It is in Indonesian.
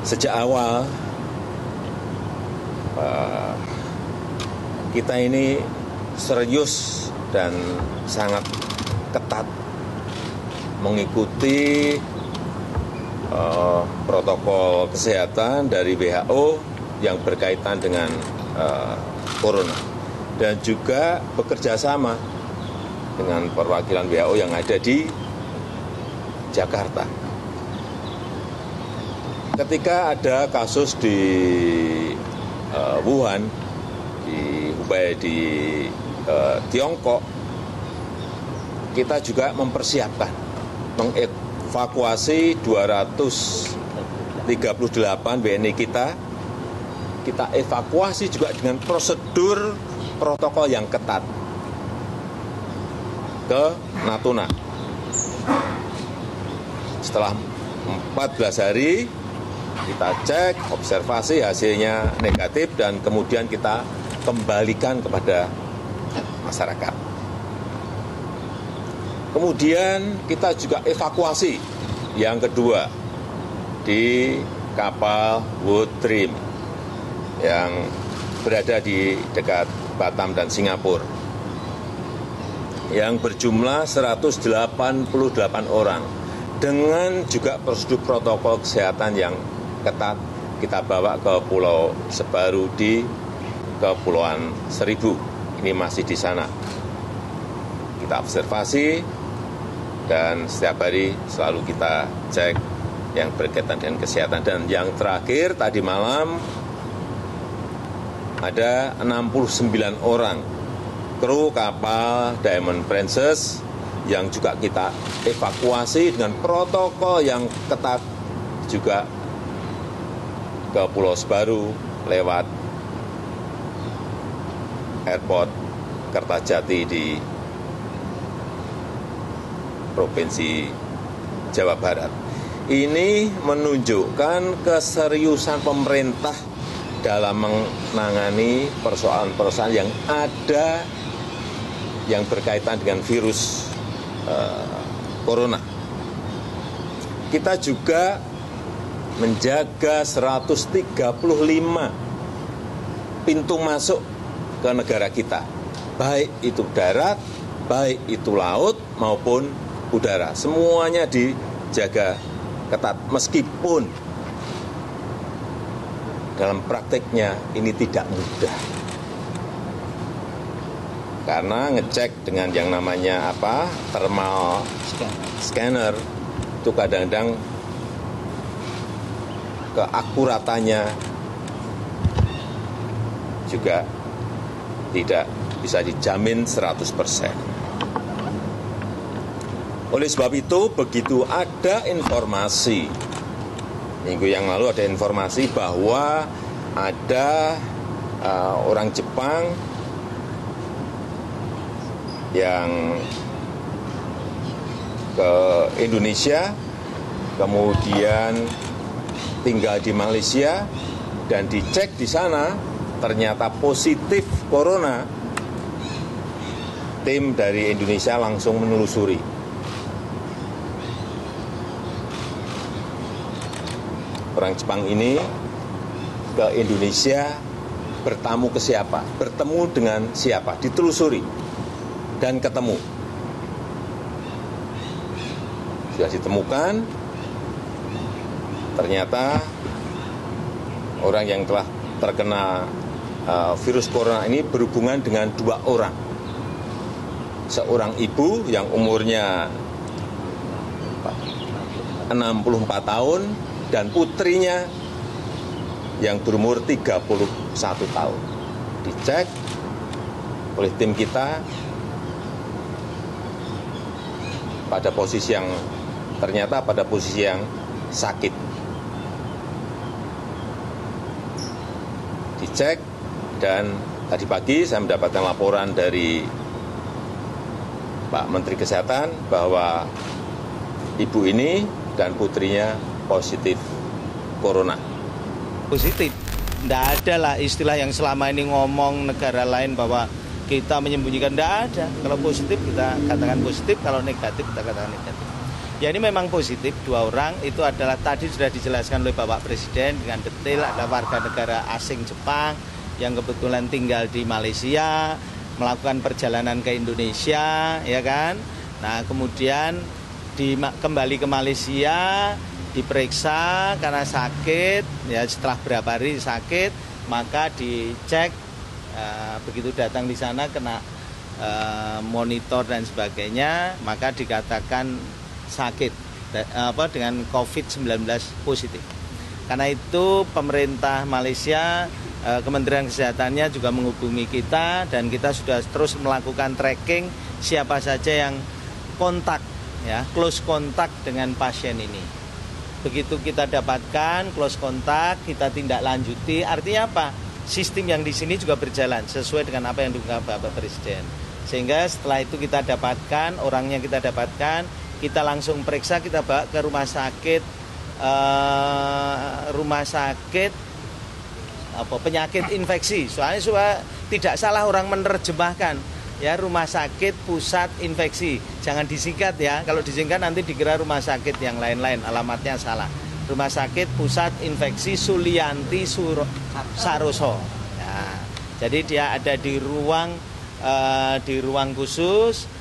sejak awal uh, kita ini serius dan sangat ketat mengikuti uh, protokol kesehatan dari WHO yang berkaitan dengan uh, corona dan juga bekerja sama dengan perwakilan WHO yang ada di Jakarta. Ketika ada kasus di uh, Wuhan, di Hubei di uh, Tiongkok, kita juga mempersiapkan mengevakuasi 238 WNI kita. Kita evakuasi juga dengan prosedur protokol yang ketat ke Natuna. Setelah 14 hari kita cek, observasi hasilnya negatif dan kemudian kita kembalikan kepada masyarakat. Kemudian kita juga evakuasi yang kedua di kapal Wood Dream yang berada di dekat Batam dan Singapura yang berjumlah 188 orang dengan juga prosedur protokol kesehatan yang ketat kita bawa ke Pulau Sebaru di Kepulauan Seribu. Ini masih di sana. Kita observasi dan setiap hari selalu kita cek yang berkaitan dengan kesehatan. Dan yang terakhir tadi malam ada 69 orang kru kapal Diamond Princess yang juga kita evakuasi dengan protokol yang ketat juga ke Pulau Sebaru lewat airport Kertajati di Provinsi Jawa Barat. Ini menunjukkan keseriusan pemerintah dalam menangani persoalan-persoalan yang ada yang berkaitan dengan virus uh, corona. Kita juga menjaga 135 pintu masuk ke negara kita, baik itu darat, baik itu laut maupun udara. Semuanya dijaga ketat meskipun dalam prakteknya ini tidak mudah. Karena ngecek dengan yang namanya apa thermal scanner itu kadang-kadang keakuratannya juga tidak bisa dijamin 100%. Oleh sebab itu, begitu ada informasi minggu yang lalu ada informasi bahwa ada uh, orang Jepang yang ke Indonesia, kemudian tinggal di Malaysia dan dicek di sana ternyata positif corona. Tim dari Indonesia langsung menelusuri orang Jepang ini ke Indonesia bertamu ke siapa, bertemu dengan siapa, ditelusuri dan ketemu. Sudah ditemukan, ternyata orang yang telah terkena uh, virus corona ini berhubungan dengan dua orang. Seorang ibu yang umurnya 64 tahun dan putrinya yang berumur 31 tahun. Dicek oleh tim kita pada posisi yang ternyata pada posisi yang sakit. Dicek dan tadi pagi saya mendapatkan laporan dari Pak Menteri Kesehatan bahwa ibu ini dan putrinya positif corona. Positif. Tidak ada lah istilah yang selama ini ngomong negara lain bahwa kita menyembunyikan. Tidak ada. Kalau positif kita katakan positif, kalau negatif kita katakan negatif. Ya ini memang positif dua orang itu adalah tadi sudah dijelaskan oleh Bapak Presiden dengan detail ada warga negara asing Jepang yang kebetulan tinggal di Malaysia melakukan perjalanan ke Indonesia ya kan. Nah kemudian di, kembali ke Malaysia diperiksa karena sakit ya setelah berapa hari sakit maka dicek uh, begitu datang di sana kena uh, monitor dan sebagainya maka dikatakan sakit apa dengan COVID-19 positif. Karena itu pemerintah Malaysia eh, Kementerian Kesehatannya juga menghubungi kita dan kita sudah terus melakukan tracking siapa saja yang kontak ya close kontak dengan pasien ini. Begitu kita dapatkan close kontak, kita tindak lanjuti. Artinya apa? Sistem yang di sini juga berjalan sesuai dengan apa yang diungkap Bapak Presiden. Sehingga setelah itu kita dapatkan, orangnya kita dapatkan, kita langsung periksa kita bawa ke rumah sakit uh, rumah sakit apa penyakit infeksi. Soalnya supaya tidak salah orang menerjemahkan ya rumah sakit pusat infeksi. Jangan disingkat ya. Kalau disingkat nanti dikira rumah sakit yang lain-lain alamatnya salah. Rumah sakit pusat infeksi Sulianti Suro, Saroso. Ya, jadi dia ada di ruang uh, di ruang khusus